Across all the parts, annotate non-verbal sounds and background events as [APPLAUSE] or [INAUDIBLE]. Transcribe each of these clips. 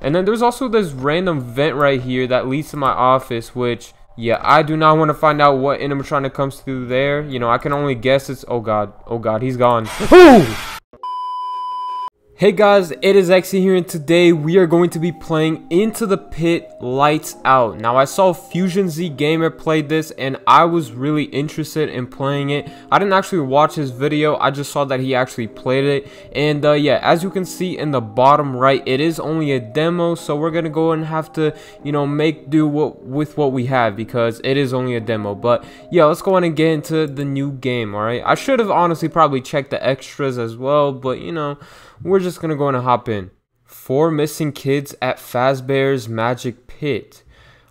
And then there's also this random vent right here that leads to my office, which, yeah, I do not want to find out what animatronic comes through there. You know, I can only guess it's, oh god, oh god, he's gone. Ooh! Hey guys, it is Xzee here and today we are going to be playing Into the Pit Lights Out. Now I saw FusionZGamer play this and I was really interested in playing it. I didn't actually watch his video, I just saw that he actually played it. And uh, yeah, as you can see in the bottom right, it is only a demo so we're going to go and have to, you know, make do what, with what we have because it is only a demo. But yeah, let's go on and get into the new game, alright? I should have honestly probably checked the extras as well, but you know we're just gonna go and hop in. Four missing kids at Fazbear's Magic Pit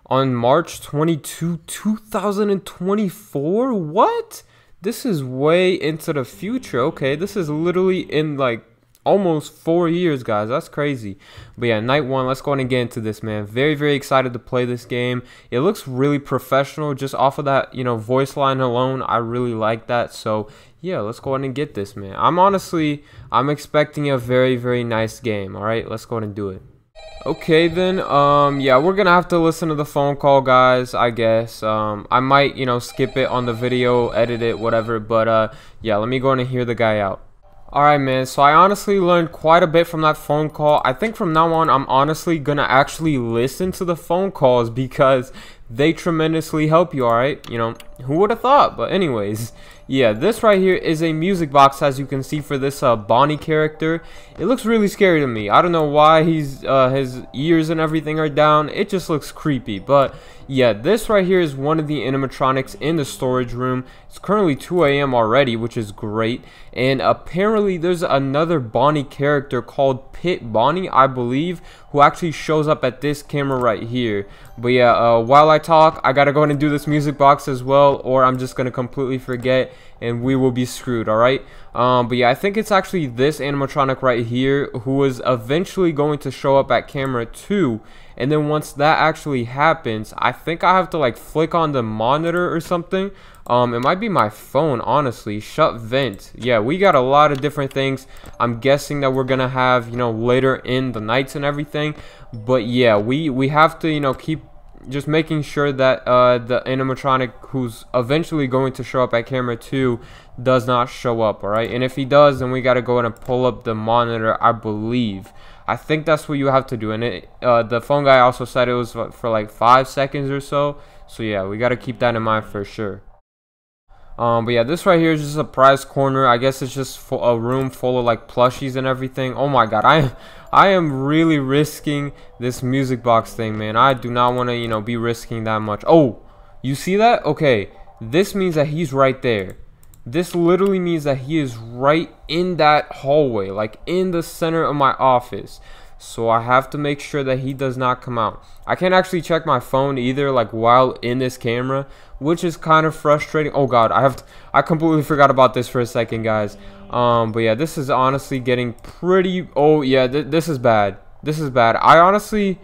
on March 22, 2024. What? This is way into the future. Okay, this is literally in like almost four years, guys. That's crazy. But yeah, night one. Let's go on and get into this, man. Very, very excited to play this game. It looks really professional just off of that, you know, voice line alone. I really like that. So yeah, let's go ahead and get this, man. I'm honestly, I'm expecting a very, very nice game. All right, let's go ahead and do it. Okay then, um, yeah, we're gonna have to listen to the phone call, guys, I guess. Um, I might, you know, skip it on the video, edit it, whatever, but, uh, yeah, let me go and hear the guy out. Alright man, so I honestly learned quite a bit from that phone call. I think from now on I'm honestly gonna actually listen to the phone calls because they tremendously help you, alright? You know, who would have thought? But anyways, yeah, this right here is a music box as you can see for this uh, Bonnie character. It looks really scary to me. I don't know why he's uh, his ears and everything are down. It just looks creepy. But yeah, this right here is one of the animatronics in the storage room. It's currently 2 a.m. already, which is great. And apparently there's another Bonnie character called Pit Bonnie, I believe, who actually shows up at this camera right here. But yeah, uh, while I talk, I gotta go and do this music box as well, or I'm just gonna completely forget and we will be screwed, alright? Um, but yeah, I think it's actually this animatronic right here who is eventually going to show up at camera 2 and then once that actually happens I think I have to like flick on the monitor or something. Um, it might be my phone honestly. Shut vent. Yeah we got a lot of different things. I'm guessing that we're gonna have you know later in the nights and everything. But yeah we we have to you know keep just making sure that uh, the animatronic who's eventually going to show up at camera 2 does not show up alright and if he does then we got to go in and pull up the monitor I believe I think that's what you have to do. And it, uh, the phone guy also said it was for like five seconds or so. So yeah, we got to keep that in mind for sure. Um, but yeah, this right here is just a prize corner. I guess it's just a room full of like plushies and everything. Oh my god, I, I am really risking this music box thing, man. I do not want to, you know, be risking that much. Oh, you see that? Okay, this means that he's right there. This literally means that he is right in that hallway, like in the center of my office. So I have to make sure that he does not come out. I can't actually check my phone either, like while in this camera, which is kind of frustrating. Oh God, I have to, I completely forgot about this for a second, guys. Um, but yeah, this is honestly getting pretty. Oh yeah, th this is bad. This is bad. I honestly,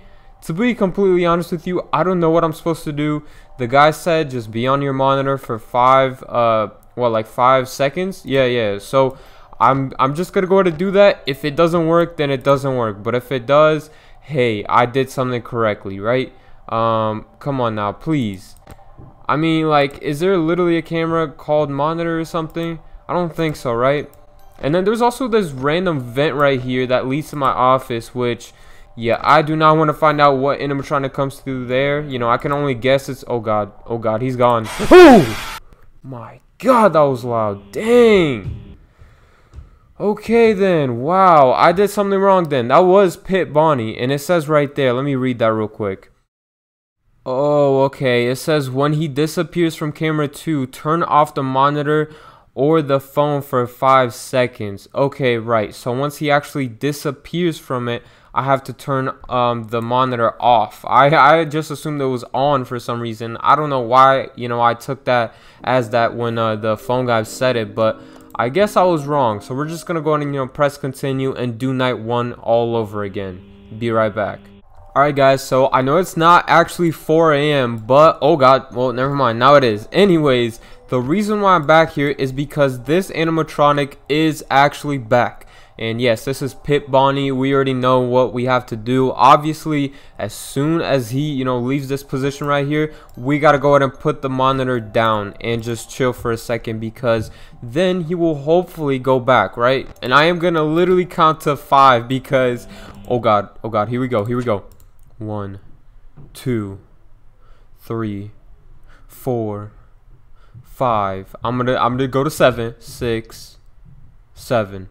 to be completely honest with you, I don't know what I'm supposed to do. The guy said just be on your monitor for five. Uh, what like five seconds yeah yeah so i'm i'm just gonna go ahead and do that. If it doesn't work then it doesn't work. But if it does hey i did something correctly right? Um come on now please. I mean like is there literally a camera called monitor or something? I don't think so right? And then there's also this random vent right here that leads to my office which yeah i do not want to find out what animatronic comes through there. You know i can only guess it's oh god oh god he's gone. Oh my god, that was loud. Dang. Okay then. Wow. I did something wrong then. That was Pit Bonnie. And it says right there. Let me read that real quick. Oh, okay. It says when he disappears from camera 2, turn off the monitor or the phone for 5 seconds. Okay, right. So once he actually disappears from it, I have to turn um, the monitor off. I, I just assumed it was on for some reason. I don't know why, you know, I took that as that when uh, the phone guy said it, but I guess I was wrong. So we're just to go ahead and, you know, press continue and do night one all over again. Be right back. Alright guys, so I know it's not actually 4 a.m., but, oh god, well, never mind, now it is. Anyways, the reason why I'm back here is because this animatronic is actually back. And yes, this is Pit Bonnie. We already know what we have to do. Obviously, as soon as he, you know, leaves this position right here, we got to go ahead and put the monitor down and just chill for a second because then he will hopefully go back, right? And I am going to literally count to five because, oh God, oh God, here we go, here we go. One, two, three, four, five. I'm gonna I'm gonna go to seven, six, seven.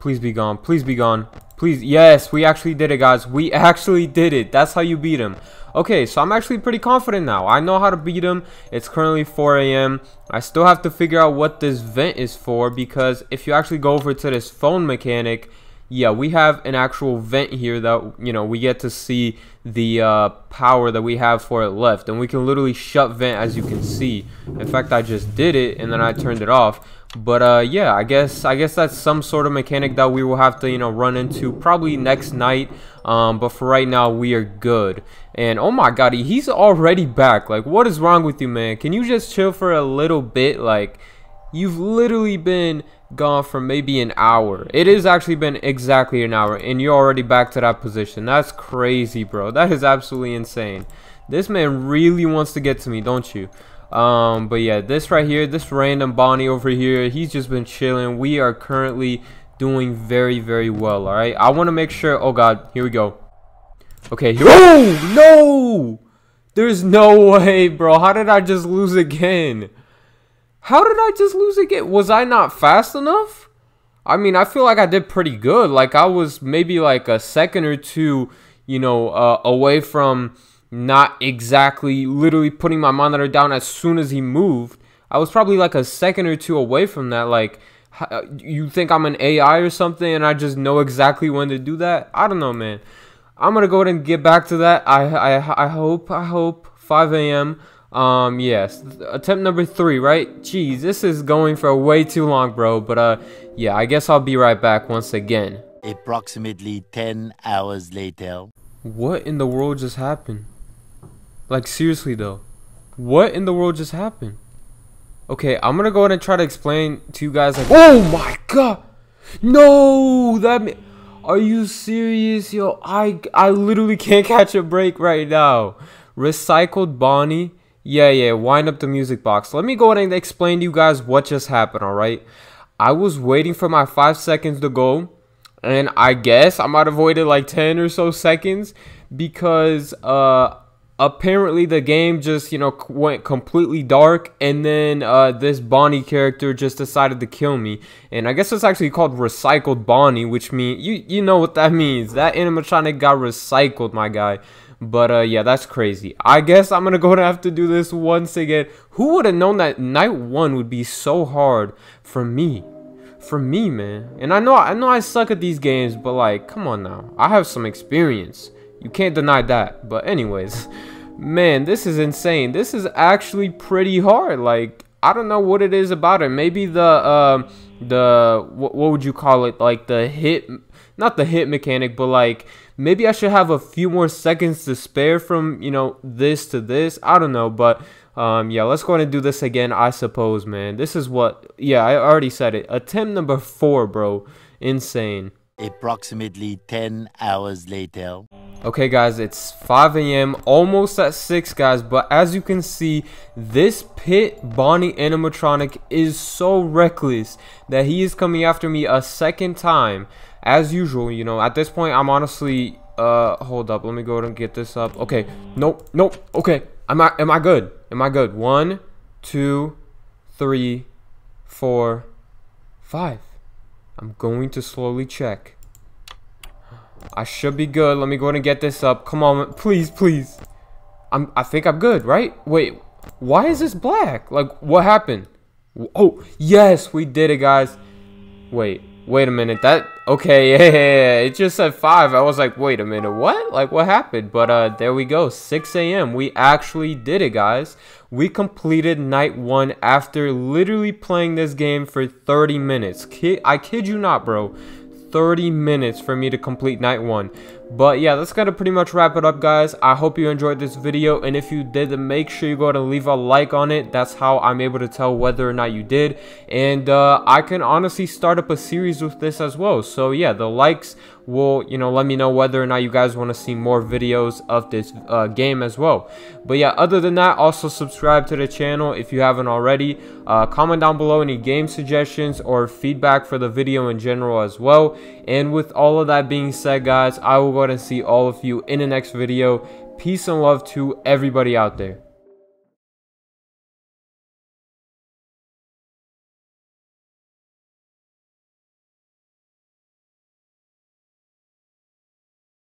Please be gone. Please be gone. Please. Yes, we actually did it, guys. We [LAUGHS] actually did it. That's how you beat him. Okay, so I'm actually pretty confident now. I know how to beat him. It's currently 4 a.m. I still have to figure out what this vent is for because if you actually go over to this phone mechanic, yeah, we have an actual vent here that, you know, we get to see the uh, power that we have for it left. And we can literally shut vent as you can see. In fact, I just did it and then I turned it off. But uh, yeah, I guess I guess that's some sort of mechanic that we will have to, you know, run into probably next night. Um, but for right now, we are good. And oh my god, he's already back. Like, what is wrong with you, man? Can you just chill for a little bit? Like, you've literally been gone for maybe an hour. It has actually been exactly an hour, and you're already back to that position. That's crazy, bro. That is absolutely insane. This man really wants to get to me, don't you? Um, but yeah, this right here, this random Bonnie over here, he's just been chilling. We are currently doing very, very well, alright? I want to make sure, oh god, here we go. Okay, here, oh, no! There's no [LAUGHS] way, bro. How did I just lose again? How did I just lose again? Was I not fast enough? I mean, I feel like I did pretty good. Like, I was maybe like a second or two, you know, uh, away from not exactly literally putting my monitor down as soon as he moved. I was probably like a second or two away from that. Like, you think I'm an AI or something and I just know exactly when to do that? I don't know, man. I'm gonna go ahead and get back to that. I I I hope I hope 5 a.m. Um, yes, attempt number three, right? Jeez, this is going for way too long, bro. But, uh, yeah, I guess I'll be right back once again. Approximately 10 hours later. What in the world just happened? Like, seriously, though. What in the world just happened? Okay, I'm gonna go ahead and try to explain to you guys, like, oh my god! No! That Are you serious, yo? I, I literally can't [LAUGHS] catch a break right now. Recycled Bonnie yeah, yeah, wind up the music box. Let me go ahead and explain to you guys what just happened, alright? I was waiting for my 5 seconds to go, and I guess I might have waited like 10 or so seconds because uh, apparently the game just, you know, went completely dark, and then uh, this Bonnie character just decided to kill me. And I guess it's actually called Recycled Bonnie, which means, you, you know what that means. That animatronic got recycled, my guy. But uh, yeah, that's crazy. I guess I'm gonna go and have to do this once again. Who would have known that night one would be so hard for me? For me, man. And I know I know I suck at these games, but like, come on now. I have some experience. You can't deny that. But anyways, man, this is insane. This is actually pretty hard. Like, I don't know what it is about it. Maybe the uh, the what, what would you call it? Like the hit, not the hit mechanic, but like maybe I should have a few more seconds to spare from, you know, this to this. I don't know, but um, yeah, let's go ahead and do this again, I suppose, man. This is what, yeah, I already said it. Attempt number four, bro. Insane. Approximately 10 hours later. Okay, guys, it's 5 a.m., almost at 6, guys, but as you can see, this Pit Bonnie animatronic is so reckless that he is coming after me a second time as usual, you know, at this point, I'm honestly, uh, hold up. Let me go and get this up. Okay. Nope. Nope. Okay. Am I, am I good? Am I good? One, two, three, four, five. I'm going to slowly check. I should be good. Let me go and get this up. Come on, please, please. I'm, I think I'm good, right? Wait, why is this black? Like, what happened? Oh, yes, we did it, guys. Wait, Wait a minute, that, okay, [LAUGHS] yeah, yeah, yeah, it just said 5. I was like, wait a minute, what? Like, what happened? But, uh, there we go, 6 a.m. We actually did it, guys. We completed night 1 after literally playing this game for 30 minutes. Kid, I kid you not, bro. 30 minutes for me to complete night 1. But yeah, that's gonna pretty much wrap it up, guys. I hope you enjoyed this video, and if you did, then make sure you go ahead and leave a like on it. That's how I'm able to tell whether or not you did. And uh, I can honestly start up a series with this as well. So yeah, the likes will you know let me know whether or not you guys want to see more videos of this uh, game as well. But yeah other than that also subscribe to the channel if you haven't already. Uh, comment down below any game suggestions or feedback for the video in general as well. And with all of that being said guys i will go ahead and see all of you in the next video. Peace and love to everybody out there